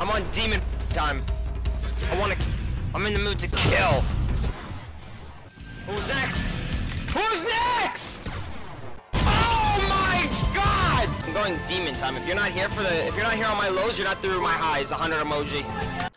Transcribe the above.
I'm on demon time. I wanna... I'm in the mood to kill. Who's next? Who's next? Oh my god! I'm going demon time. If you're not here for the... If you're not here on my lows, you're not through my highs. 100 emoji.